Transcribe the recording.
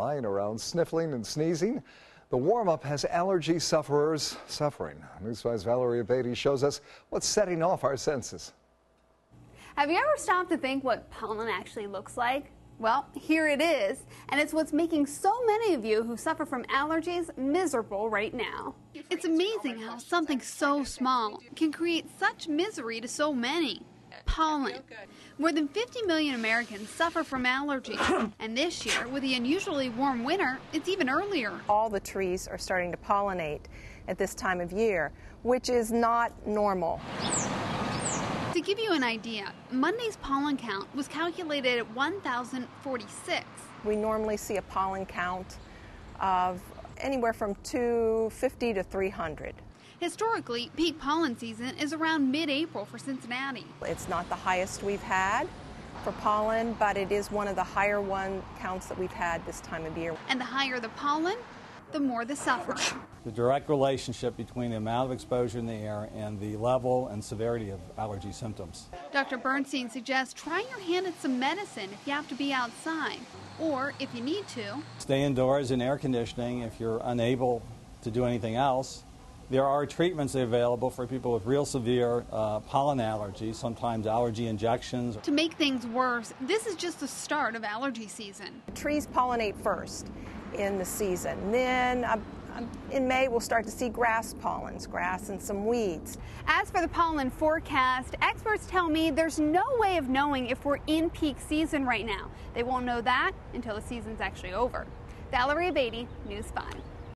lying around sniffling and sneezing. The warm up has allergy sufferers suffering. News 5's Valeria Beatty shows us what's setting off our senses. Have you ever stopped to think what pollen actually looks like? Well, here it is, and it's what's making so many of you who suffer from allergies miserable right now. It's amazing how something so small can create such misery to so many. Pollen. More than 50 million Americans suffer from allergies, and this year, with the unusually warm winter, it's even earlier. All the trees are starting to pollinate at this time of year, which is not normal. To give you an idea, Monday's pollen count was calculated at 1,046. We normally see a pollen count of anywhere from 250 to 300. Historically, peak pollen season is around mid April for Cincinnati. It's not the highest we've had for pollen, but it is one of the higher one counts that we've had this time of year. And the higher the pollen, the more the suffering. The direct relationship between the amount of exposure in the air and the level and severity of allergy symptoms. Dr. Bernstein suggests trying your hand at some medicine if you have to be outside, or if you need to. Stay indoors in air conditioning if you're unable to do anything else. There are treatments available for people with real severe uh, pollen allergies, sometimes allergy injections. To make things worse, this is just the start of allergy season. Trees pollinate first in the season. Then uh, in May, we'll start to see grass pollens, grass and some weeds. As for the pollen forecast, experts tell me there's no way of knowing if we're in peak season right now. They won't know that until the season's actually over. Valerie Beatty, News 5.